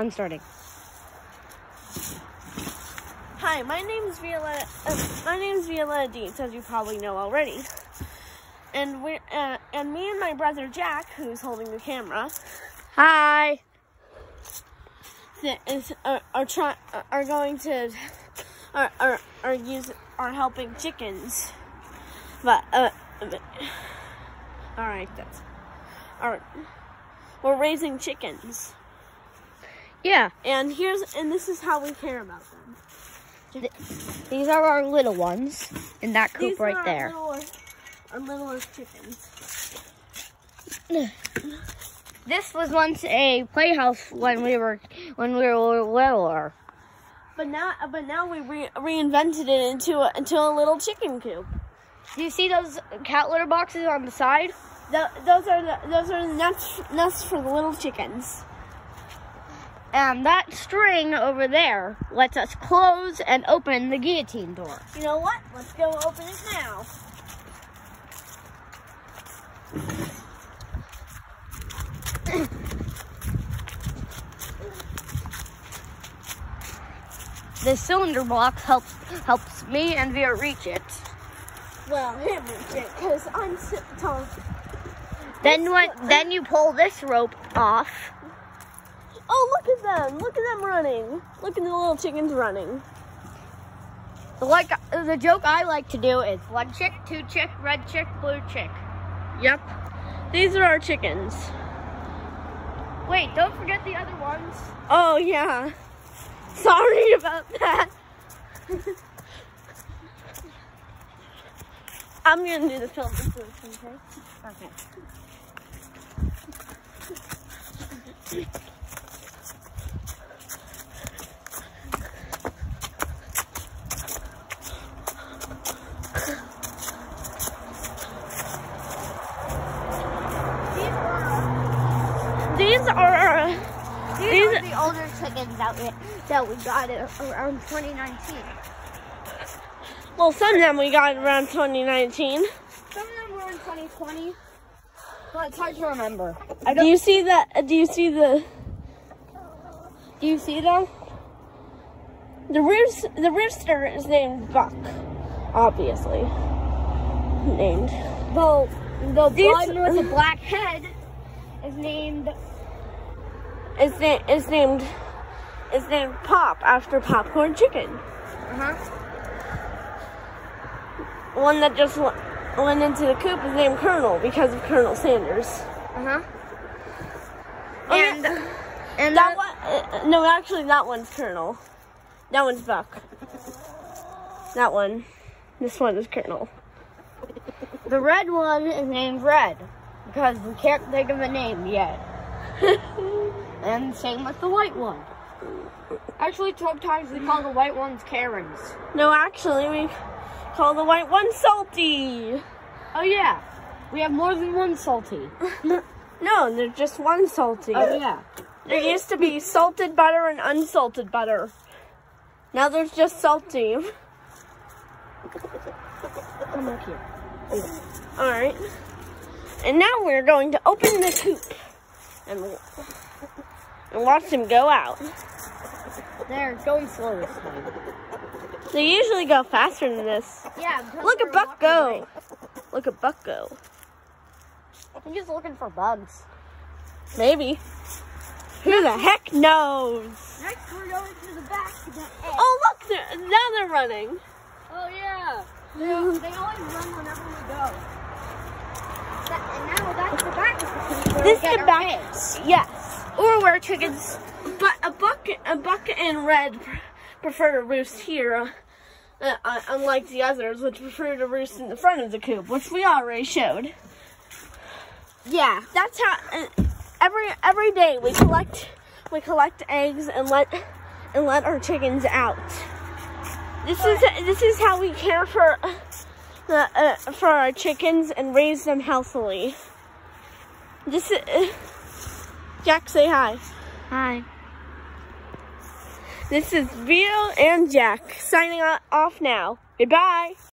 I'm starting. Hi, my name is Violetta. Uh, my name is Violetta Dietz, as you probably know already. And we, uh, and me and my brother Jack, who's holding the camera, Hi. is are are, try, are going to are are are use are helping chickens. But uh, but- all right, that's all right. We're raising chickens, Yeah, and here's and this is how we care about them. these are our little ones in that coop These are right our there. Little, our littlest chickens. This was once a playhouse when we were when we were littler. But now, but now we re- reinvented it into a, into a little chicken coop. Do you see those cat litter boxes on the side? Th those are the those are the nuts nuts for the little chickens. And that string over there lets us close and open the guillotine door. You know what? Let's go open it now. The cylinder block helps helps me and Vera reach it. Well, him reach it because I'm so tall. Then when then you pull this rope off. Oh, look at them! Look at them running! Look at the little chickens running. Like the joke I like to do is one chick, two chick, red chick, blue chick. Yep. These are our chickens. Wait, don't forget the other ones. Oh yeah. Sorry about that. I'm gonna do the filter solution, okay? Okay. Chickens that we that we got around 2019. well, some of them we got around 2019. Some of them were in 2020, but it's hard to remember. I Do you see that? Do you see the? Do you see them? The roost, the rooster is named Buck, obviously. Named. The the These- one with the black head is named. It's na- It's named. It's named Pop after popcorn chicken. Uh huh. One that just went into the coop is named Colonel because of Colonel Sanders. Uh huh. Yeah. And and That the- one, uh, no, actually, that one's Colonel. That one's Buck. That one. This one is Colonel. The red one is named Red because we can't think of a name yet. and same with the white one. Actually, sometimes we call the white ones Karens. No, actually, we call the white one Salty. Oh yeah, we have more than one salty. No, there's just one Salty. Oh yeah. There used to be salted butter and unsalted butter. Now there's just Salty. Come back here. Alright. And now we're going to open the coop and, and watch them go out. They're going slow this time. They usually go faster than this. Yeah. Look at Buck go. away. Look at Buck go. I'm just looking for bugs. Maybe. Who the heck knows? Next, we're going to the back to eggs. Oh, look, they're, now they're running. Oh yeah. They, they always run whenever we go. That, and now that's the back of the coop where This is the back. Yes. Or where chickens. But a buck, a and red pr- prefer to roost here, uh, uh, unlike the others, which prefer to roost in the front of the coop, which we already showed. Yeah. That's how. Uh, every every day we collect we collect eggs and let and let our chickens out. This is this is how we care for uh, uh, for our chickens and raise them healthily. This is uh, Jack. Say hi. Hi. This is Vito and Jack signing off now. Goodbye.